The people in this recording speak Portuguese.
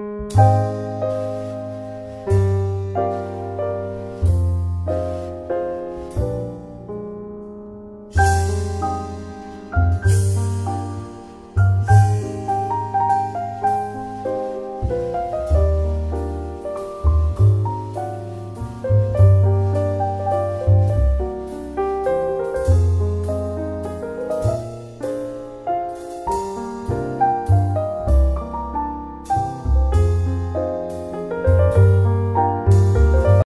Música